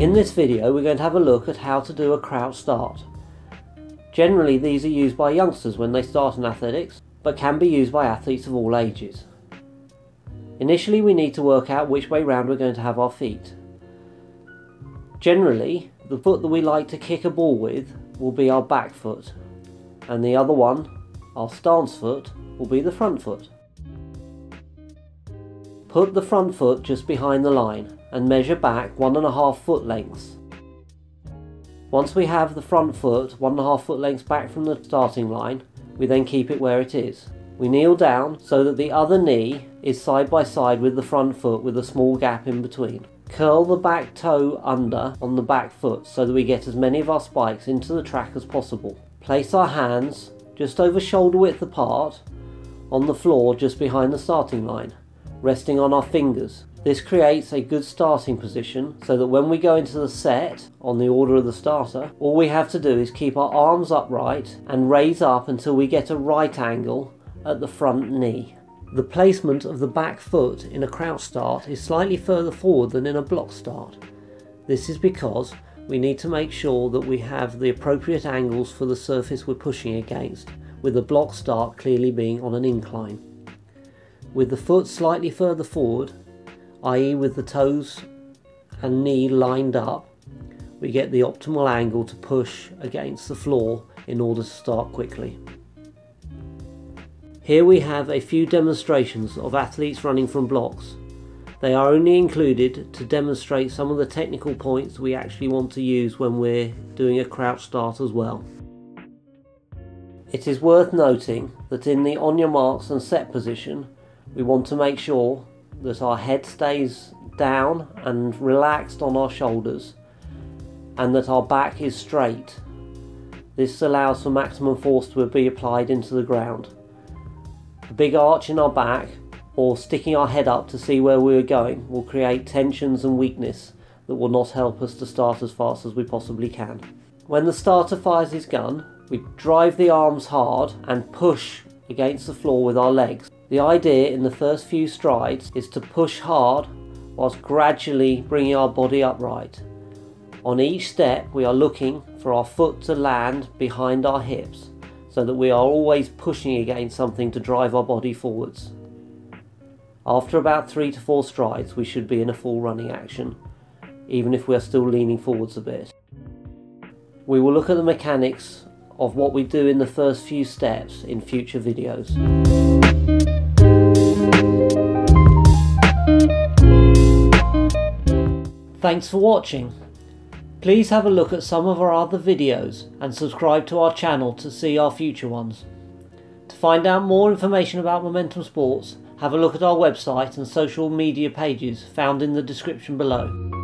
Mm. video we're going to have a look at how to do a crouch start. Generally these are used by youngsters when they start in athletics, but can be used by athletes of all ages. Initially we need to work out which way round we're going to have our feet. Generally, the foot that we like to kick a ball with will be our back foot, and the other one, our stance foot, will be the front foot. Put the front foot just behind the line and measure back one and a half foot lengths. Once we have the front foot one and a half foot lengths back from the starting line, we then keep it where it is. We kneel down so that the other knee is side by side with the front foot with a small gap in between. Curl the back toe under on the back foot so that we get as many of our spikes into the track as possible. Place our hands just over shoulder width apart on the floor just behind the starting line, resting on our fingers. This creates a good starting position so that when we go into the set on the order of the starter, all we have to do is keep our arms upright and raise up until we get a right angle at the front knee. The placement of the back foot in a crouch start is slightly further forward than in a block start. This is because we need to make sure that we have the appropriate angles for the surface we're pushing against, with the block start clearly being on an incline. With the foot slightly further forward, i.e. with the toes and knee lined up, we get the optimal angle to push against the floor in order to start quickly. Here we have a few demonstrations of athletes running from blocks. They are only included to demonstrate some of the technical points we actually want to use when we're doing a crouch start as well. It is worth noting that in the on your marks and set position we want to make sure that our head stays down and relaxed on our shoulders and that our back is straight. This allows for maximum force to be applied into the ground a big arch in our back or sticking our head up to see where we are going will create tensions and weakness that will not help us to start as fast as we possibly can. When the starter fires his gun, we drive the arms hard and push against the floor with our legs. The idea in the first few strides is to push hard whilst gradually bringing our body upright. On each step we are looking for our foot to land behind our hips so that we are always pushing against something to drive our body forwards. After about three to four strides, we should be in a full running action, even if we are still leaning forwards a bit. We will look at the mechanics of what we do in the first few steps in future videos. Thanks for watching. Please have a look at some of our other videos and subscribe to our channel to see our future ones. To find out more information about Momentum Sports, have a look at our website and social media pages found in the description below.